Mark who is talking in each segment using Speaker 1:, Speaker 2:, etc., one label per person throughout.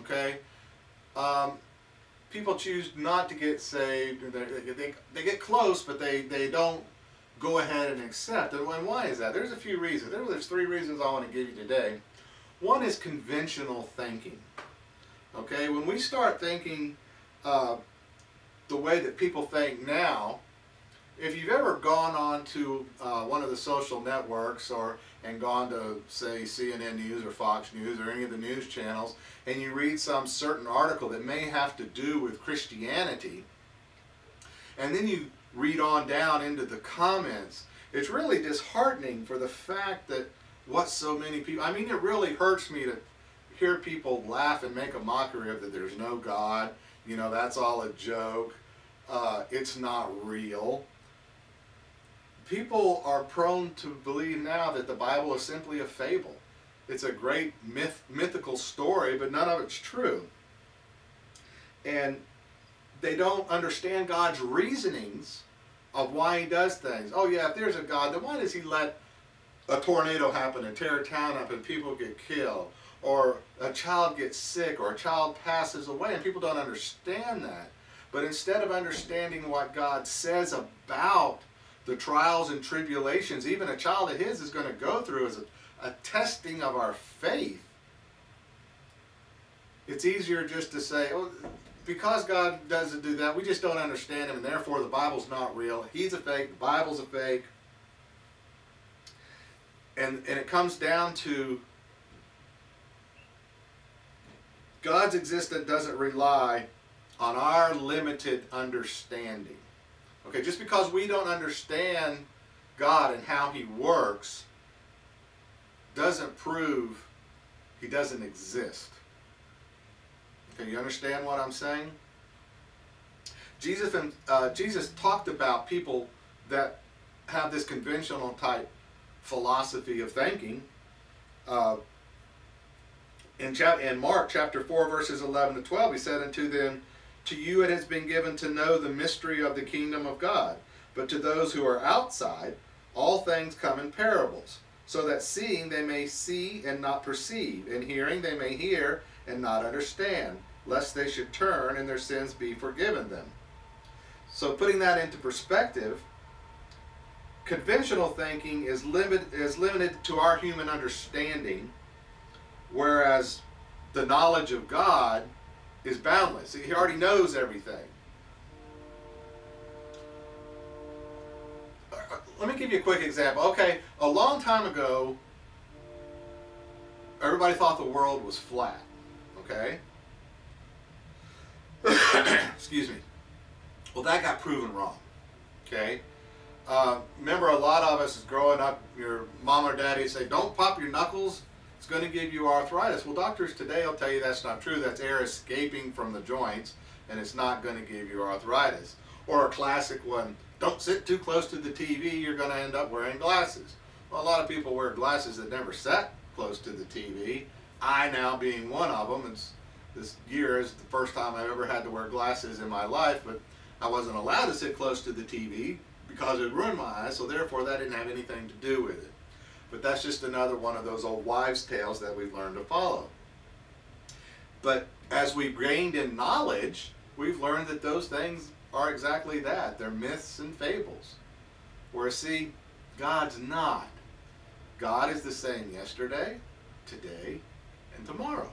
Speaker 1: Okay? Um, people choose not to get saved. They, they, they, get close, but they, they don't go ahead and accept. And why is that? There's a few reasons. There's three reasons I want to give you today. One is conventional thinking. Okay, when we start thinking uh, the way that people think now, if you've ever gone on to uh, one of the social networks or and gone to say CNN News or Fox News or any of the news channels and you read some certain article that may have to do with Christianity and then you read on down into the comments it's really disheartening for the fact that what so many people I mean it really hurts me to hear people laugh and make a mockery of that there's no God you know that's all a joke uh, it's not real people are prone to believe now that the Bible is simply a fable. It's a great myth, mythical story, but none of it's true. And they don't understand God's reasonings of why he does things. Oh yeah, if there's a God, then why does he let a tornado happen and tear a town up and people get killed? Or a child gets sick or a child passes away and people don't understand that. But instead of understanding what God says about the trials and tribulations even a child of his is going to go through as a, a testing of our faith, it's easier just to say, oh, because God doesn't do that, we just don't understand him, and therefore the Bible's not real. He's a fake, the Bible's a fake. And, and it comes down to God's existence doesn't rely on our limited understanding. Okay, just because we don't understand God and how He works doesn't prove He doesn't exist. Can you understand what I'm saying? Jesus, uh, Jesus talked about people that have this conventional type philosophy of thinking. Uh, in, in Mark chapter 4, verses 11 to 12, he said unto them, to you it has been given to know the mystery of the kingdom of God, but to those who are outside, all things come in parables, so that seeing they may see and not perceive, and hearing they may hear and not understand, lest they should turn and their sins be forgiven them. So putting that into perspective, conventional thinking is, limit, is limited to our human understanding, whereas the knowledge of God is boundless. He already knows everything. Uh, uh, let me give you a quick example. Okay, a long time ago, everybody thought the world was flat. Okay? Excuse me. Well, that got proven wrong. Okay? Uh, remember, a lot of us is growing up, your mom or daddy say, don't pop your knuckles it's going to give you arthritis. Well, doctors today will tell you that's not true. That's air escaping from the joints, and it's not going to give you arthritis. Or a classic one, don't sit too close to the TV, you're going to end up wearing glasses. Well, a lot of people wear glasses that never sat close to the TV. I now being one of them, it's, this year is the first time I've ever had to wear glasses in my life, but I wasn't allowed to sit close to the TV because it would ruin my eyes, so therefore that didn't have anything to do with it. But that's just another one of those old wives' tales that we've learned to follow. But as we've gained in knowledge, we've learned that those things are exactly that. They're myths and fables. Where, see, God's not. God is the same yesterday, today, and tomorrow.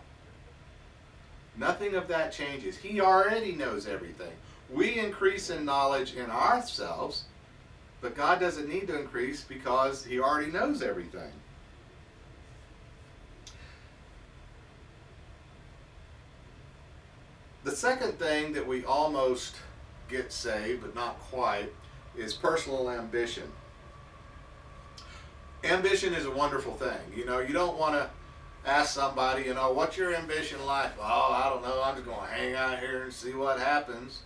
Speaker 1: Nothing of that changes. He already knows everything. We increase in knowledge in ourselves but God doesn't need to increase because he already knows everything. The second thing that we almost get saved, but not quite, is personal ambition. Ambition is a wonderful thing. You know, you don't want to ask somebody, you know, what's your ambition in life? Oh, I don't know. I'm just going to hang out here and see what happens.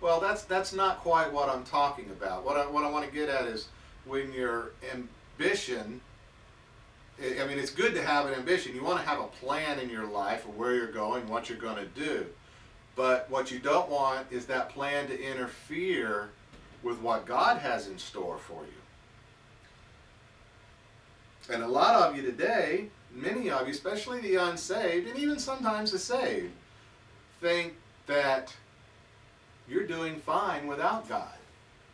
Speaker 1: Well, that's that's not quite what I'm talking about. What I what I want to get at is when your ambition. I mean, it's good to have an ambition. You want to have a plan in your life of where you're going, what you're going to do. But what you don't want is that plan to interfere with what God has in store for you. And a lot of you today many of you, especially the unsaved, and even sometimes the saved, think that you're doing fine without God.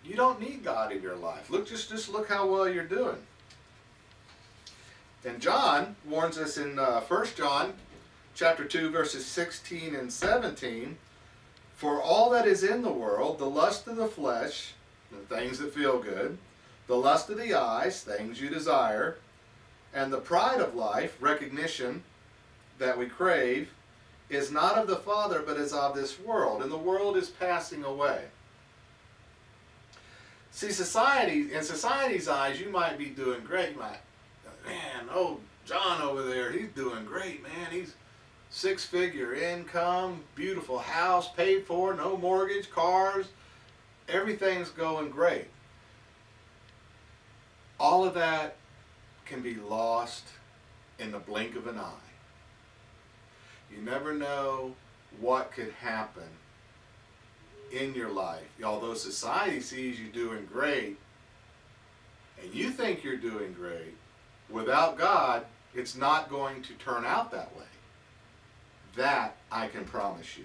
Speaker 1: You don't need God in your life. Look, just, just look how well you're doing. And John warns us in uh, 1 John chapter 2, verses 16 and 17, For all that is in the world, the lust of the flesh, the things that feel good, the lust of the eyes, things you desire, and the pride of life, recognition that we crave, is not of the Father, but is of this world. And the world is passing away. See, society, in society's eyes, you might be doing great. You might, man, oh, John over there, he's doing great, man. He's six figure income, beautiful house paid for, no mortgage, cars, everything's going great. All of that can be lost in the blink of an eye. You never know what could happen in your life. Although society sees you doing great, and you think you're doing great, without God, it's not going to turn out that way. That I can promise you.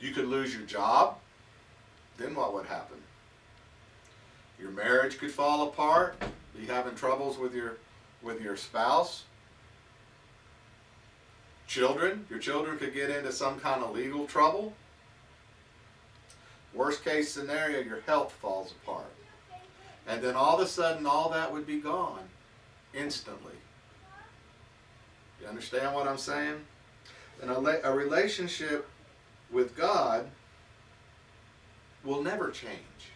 Speaker 1: You could lose your job, then what would happen? Your marriage could fall apart, be having troubles with your with your spouse. Children, your children could get into some kind of legal trouble. Worst case scenario, your health falls apart. And then all of a sudden, all that would be gone instantly. You understand what I'm saying? And a, a relationship with God will never change.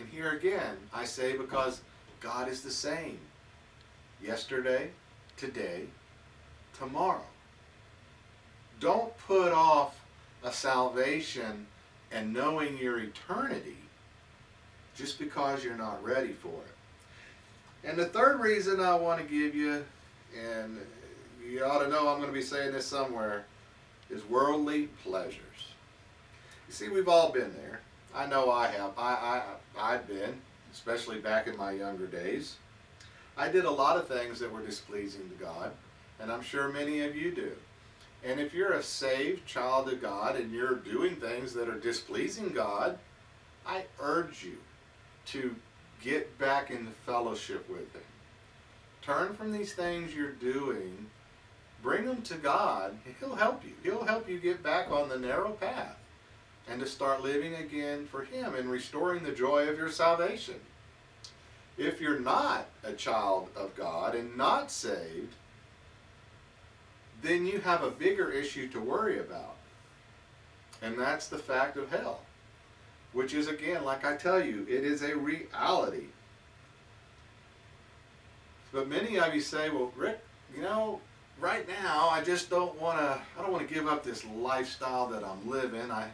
Speaker 1: And here again, I say because God is the same yesterday, today, tomorrow. Don't put off a salvation and knowing your eternity just because you're not ready for it. And the third reason I want to give you, and you ought to know I'm going to be saying this somewhere, is worldly pleasures. You see, we've all been there. I know I have. I, I, I've been, especially back in my younger days. I did a lot of things that were displeasing to God, and I'm sure many of you do. And if you're a saved child of God and you're doing things that are displeasing God, I urge you to get back into fellowship with Him. Turn from these things you're doing, bring them to God, He'll help you. He'll help you get back on the narrow path and to start living again for Him and restoring the joy of your salvation. If you're not a child of God and not saved, then you have a bigger issue to worry about. And that's the fact of hell. Which is, again, like I tell you, it is a reality. But many of you say, well, Rick, you know, right now I just don't want to, I don't want to give up this lifestyle that I'm living. I,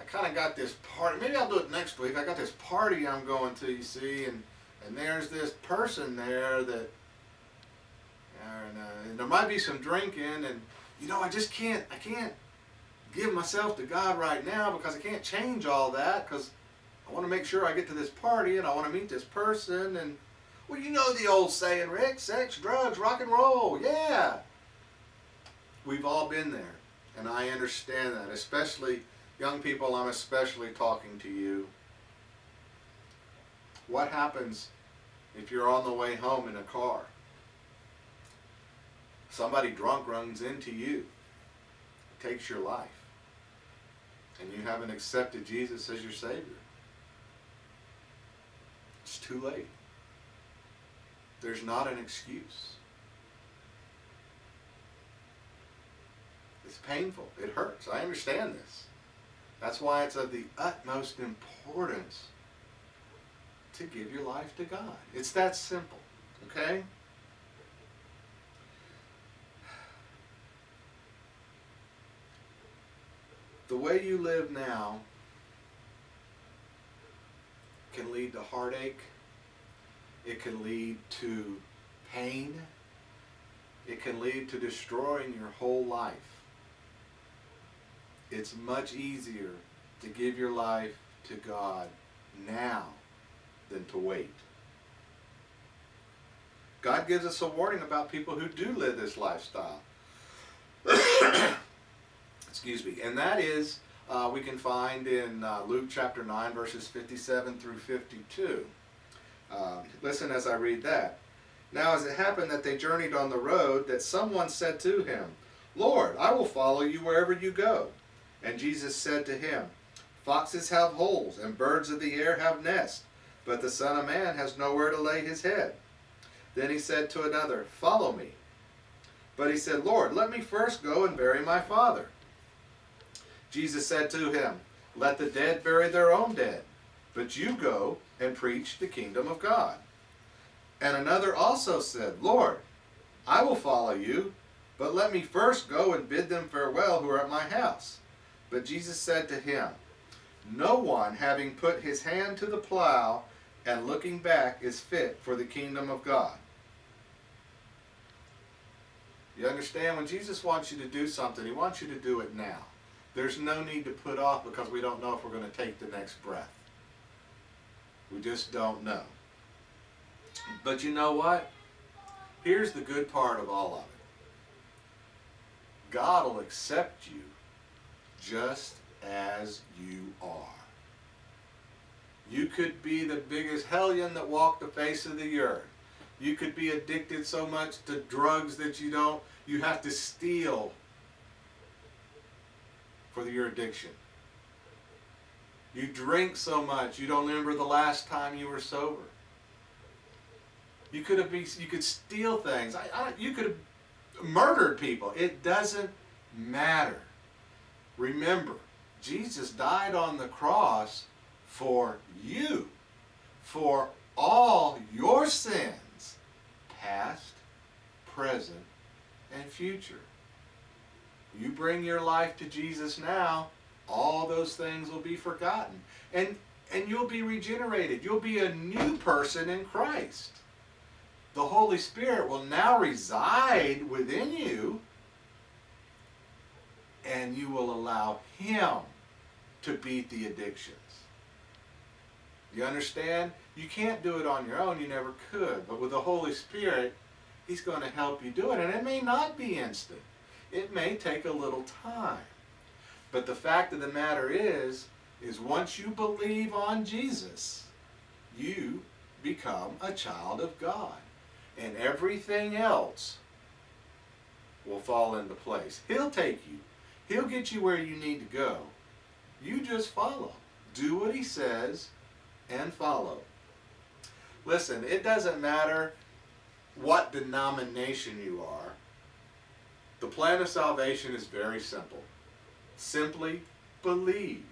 Speaker 1: I kind of got this party, maybe I'll do it next week. I got this party I'm going to, you see, and, and there's this person there that and, uh, and there might be some drinking and you know I just can't I can't give myself to God right now because I can't change all that because I want to make sure I get to this party and I want to meet this person and well you know the old saying Rick sex drugs rock and roll yeah. We've all been there and I understand that especially young people I'm especially talking to you. What happens if you're on the way home in a car Somebody drunk runs into you, takes your life, and you haven't accepted Jesus as your Savior. It's too late. There's not an excuse. It's painful. It hurts. I understand this. That's why it's of the utmost importance to give your life to God. It's that simple. Okay? The way you live now can lead to heartache. It can lead to pain. It can lead to destroying your whole life. It's much easier to give your life to God now than to wait. God gives us a warning about people who do live this lifestyle. Excuse me. And that is, uh, we can find in uh, Luke chapter 9, verses 57 through 52. Uh, listen as I read that. Now, as it happened that they journeyed on the road, that someone said to him, Lord, I will follow you wherever you go. And Jesus said to him, Foxes have holes, and birds of the air have nests, but the Son of Man has nowhere to lay his head. Then he said to another, Follow me. But he said, Lord, let me first go and bury my father. Jesus said to him, Let the dead bury their own dead, but you go and preach the kingdom of God. And another also said, Lord, I will follow you, but let me first go and bid them farewell who are at my house. But Jesus said to him, No one, having put his hand to the plow and looking back, is fit for the kingdom of God. You understand? When Jesus wants you to do something, he wants you to do it now. There's no need to put off because we don't know if we're going to take the next breath. We just don't know. But you know what? Here's the good part of all of it. God will accept you just as you are. You could be the biggest hellion that walked the face of the earth. You could be addicted so much to drugs that you don't, you have to steal your addiction. You drink so much you don't remember the last time you were sober. You could have be, you could steal things. I, I, you could have murdered people. It doesn't matter. Remember, Jesus died on the cross for you, for all your sins, past, present, and future. You bring your life to Jesus now, all those things will be forgotten. And, and you'll be regenerated. You'll be a new person in Christ. The Holy Spirit will now reside within you, and you will allow Him to beat the addictions. You understand? You can't do it on your own. You never could. But with the Holy Spirit, He's going to help you do it. And it may not be instant. It may take a little time. But the fact of the matter is, is once you believe on Jesus, you become a child of God. And everything else will fall into place. He'll take you. He'll get you where you need to go. You just follow. Do what he says and follow. Listen, it doesn't matter what denomination you are. The plan of salvation is very simple. Simply believe.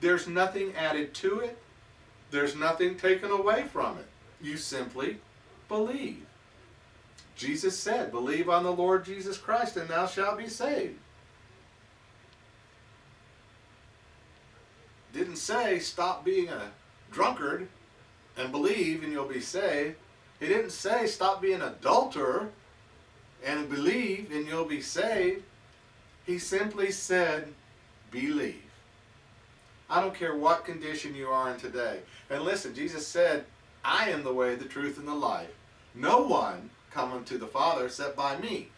Speaker 1: There's nothing added to it. There's nothing taken away from it. You simply believe. Jesus said, believe on the Lord Jesus Christ and thou shalt be saved. Didn't say stop being a drunkard and believe and you'll be saved. He didn't say stop being an adulterer and believe and you'll be saved. He simply said, believe. I don't care what condition you are in today. And listen, Jesus said, I am the way, the truth, and the life. No one cometh to the Father except by me.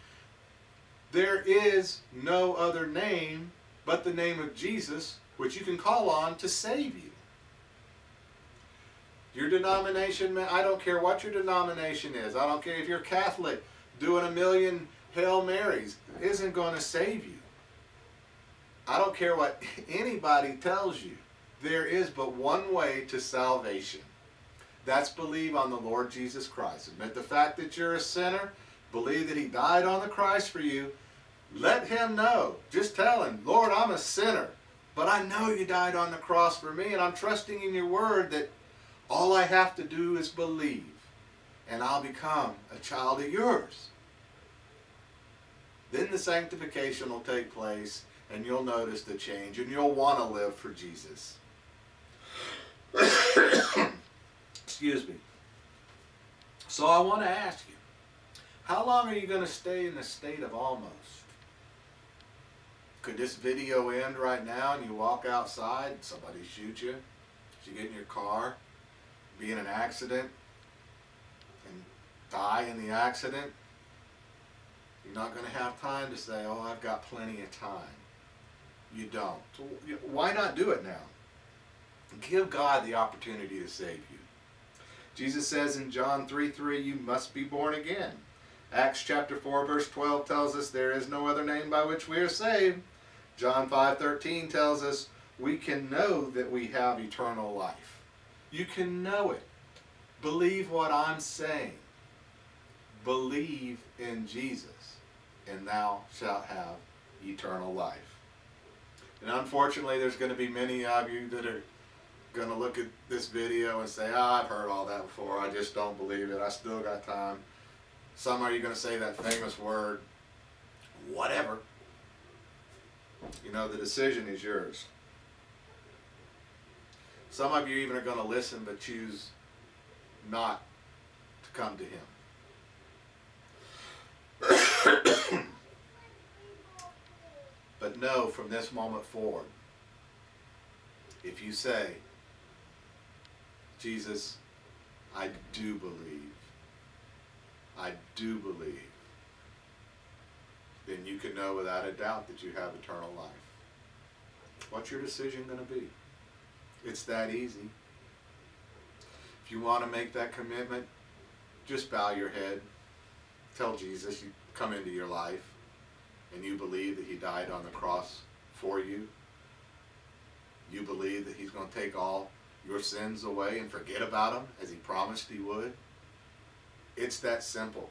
Speaker 1: There is no other name but the name of Jesus which you can call on to save you. Your denomination, I don't care what your denomination is. I don't care if you're Catholic doing a million Hail Marys isn't going to save you. I don't care what anybody tells you. There is but one way to salvation. That's believe on the Lord Jesus Christ. Admit the fact that you're a sinner. Believe that he died on the Christ for you. Let him know. Just tell him, Lord, I'm a sinner. But I know you died on the cross for me, and I'm trusting in your word that all I have to do is believe, and I'll become a child of yours. Then the sanctification will take place, and you'll notice the change, and you'll want to live for Jesus. Excuse me. So I want to ask you, how long are you going to stay in the state of almost? Could this video end right now and you walk outside, and somebody shoot you, you get in your car, be in an accident, and die in the accident, you're not going to have time to say, oh, I've got plenty of time. You don't. Why not do it now? Give God the opportunity to save you. Jesus says in John 3 3, you must be born again. Acts chapter 4 verse 12 tells us there is no other name by which we are saved. John 5 13 tells us we can know that we have eternal life. You can know it. Believe what I'm saying. Believe in Jesus, and thou shalt have eternal life. And unfortunately, there's going to be many of you that are going to look at this video and say, oh, I've heard all that before. I just don't believe it. I still got time. Some are you going to say that famous word, whatever. You know, the decision is yours. Some of you even are going to listen but choose not to come to Him. but know from this moment forward, if you say, Jesus, I do believe, I do believe, then you can know without a doubt that you have eternal life. What's your decision going to be? It's that easy. If you want to make that commitment, just bow your head. Tell Jesus you come into your life and you believe that he died on the cross for you. You believe that he's going to take all your sins away and forget about them as he promised he would. It's that simple.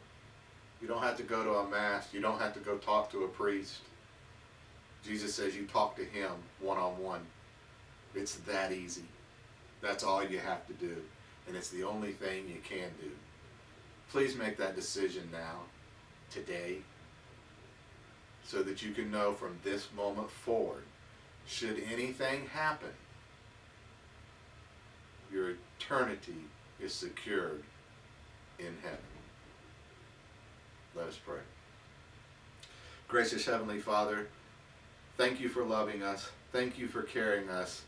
Speaker 1: You don't have to go to a mass. You don't have to go talk to a priest. Jesus says you talk to him one-on-one. It's that easy. That's all you have to do. And it's the only thing you can do. Please make that decision now, today, so that you can know from this moment forward, should anything happen, your eternity is secured in heaven. Let us pray. Gracious Heavenly Father, thank you for loving us. Thank you for caring us.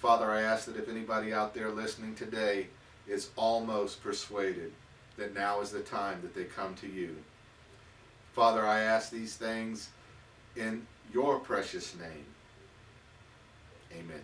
Speaker 1: Father, I ask that if anybody out there listening today is almost persuaded that now is the time that they come to you. Father, I ask these things in your precious name. Amen.